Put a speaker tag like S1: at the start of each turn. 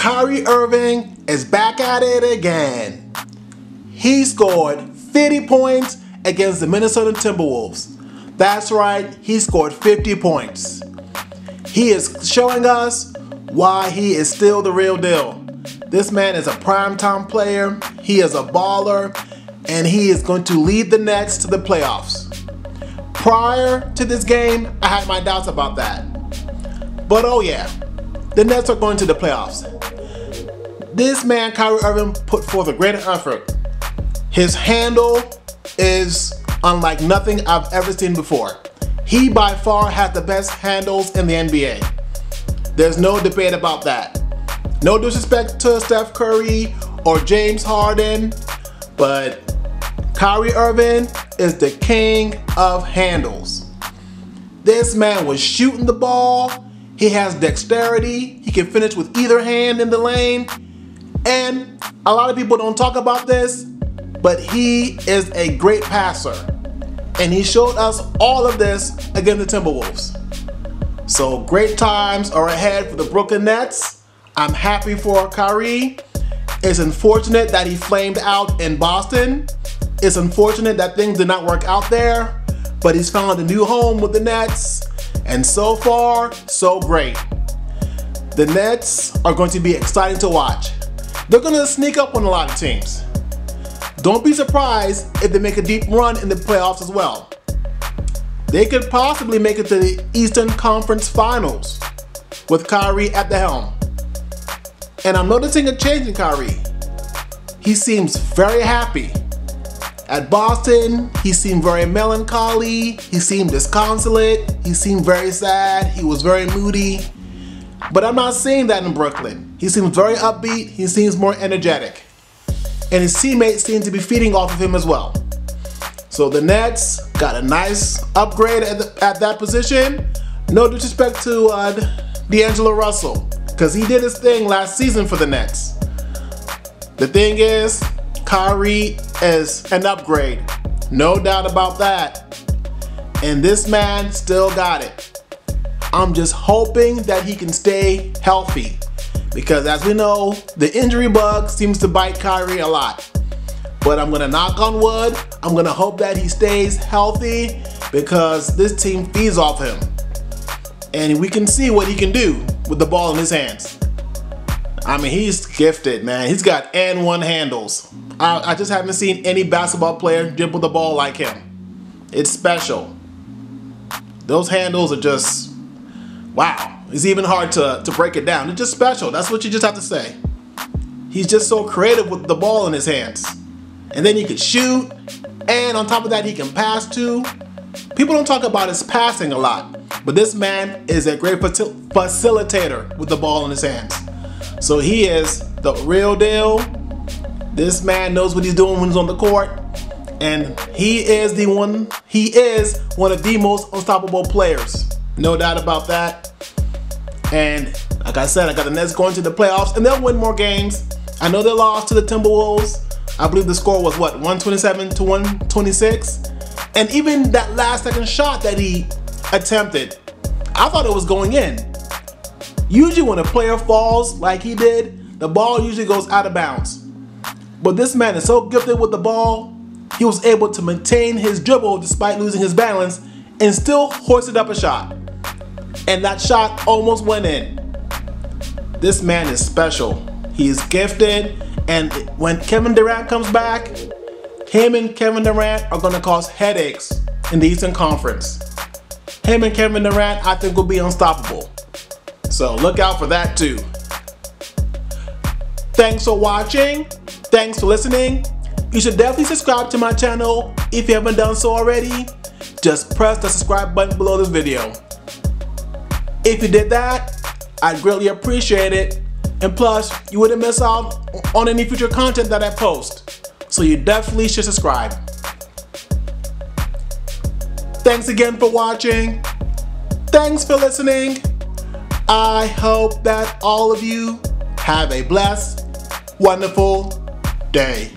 S1: Kyrie Irving is back at it again. He scored 50 points against the Minnesota Timberwolves. That's right, he scored 50 points. He is showing us why he is still the real deal. This man is a primetime player, he is a baller, and he is going to lead the Nets to the playoffs. Prior to this game, I had my doubts about that. But oh yeah, the Nets are going to the playoffs. This man, Kyrie Irving, put forth a great effort. His handle is unlike nothing I've ever seen before. He by far had the best handles in the NBA. There's no debate about that. No disrespect to Steph Curry or James Harden, but Kyrie Irving is the king of handles. This man was shooting the ball. He has dexterity. He can finish with either hand in the lane. And a lot of people don't talk about this, but he is a great passer. And he showed us all of this against the Timberwolves. So great times are ahead for the Brooklyn Nets. I'm happy for Kyrie. It's unfortunate that he flamed out in Boston. It's unfortunate that things did not work out there, but he's found a new home with the Nets, and so far, so great. The Nets are going to be exciting to watch. They're going to sneak up on a lot of teams. Don't be surprised if they make a deep run in the playoffs as well. They could possibly make it to the Eastern Conference Finals with Kyrie at the helm. And I'm noticing a change in Kyrie. He seems very happy. At Boston, he seemed very melancholy, he seemed disconsolate, he seemed very sad, he was very moody. But I'm not seeing that in Brooklyn. He seems very upbeat, he seems more energetic. And his teammates seem to be feeding off of him as well. So the Nets got a nice upgrade at, the, at that position. No disrespect to uh, D'Angelo Russell, because he did his thing last season for the Nets. The thing is, Kyrie is an upgrade. No doubt about that. And this man still got it. I'm just hoping that he can stay healthy. Because as we know, the injury bug seems to bite Kyrie a lot. But I'm gonna knock on wood. I'm gonna hope that he stays healthy because this team feeds off him. And we can see what he can do with the ball in his hands. I mean, he's gifted, man. He's got and one handles. I, I just haven't seen any basketball player dribble the ball like him. It's special. Those handles are just, wow. It's even hard to, to break it down. It's just special. That's what you just have to say. He's just so creative with the ball in his hands. And then he can shoot. And on top of that, he can pass too. People don't talk about his passing a lot. But this man is a great facilitator with the ball in his hands. So he is the real deal. This man knows what he's doing when he's on the court. And he is the one, he is one of the most unstoppable players. No doubt about that. And like I said, I got the Nets going to the playoffs and they'll win more games. I know they lost to the Timberwolves. I believe the score was what, 127 to 126? And even that last second shot that he attempted, I thought it was going in. Usually when a player falls like he did, the ball usually goes out of bounds. But this man is so gifted with the ball, he was able to maintain his dribble despite losing his balance and still hoisted up a shot. And that shot almost went in. This man is special. He is gifted, and when Kevin Durant comes back, him and Kevin Durant are going to cause headaches in the Eastern Conference. Him and Kevin Durant, I think, will be unstoppable. So look out for that too. Thanks for watching. Thanks for listening. You should definitely subscribe to my channel if you haven't done so already. Just press the subscribe button below this video. If you did that, I'd greatly appreciate it. And plus, you wouldn't miss out on any future content that I post. So you definitely should subscribe. Thanks again for watching. Thanks for listening. I hope that all of you have a blessed, wonderful day.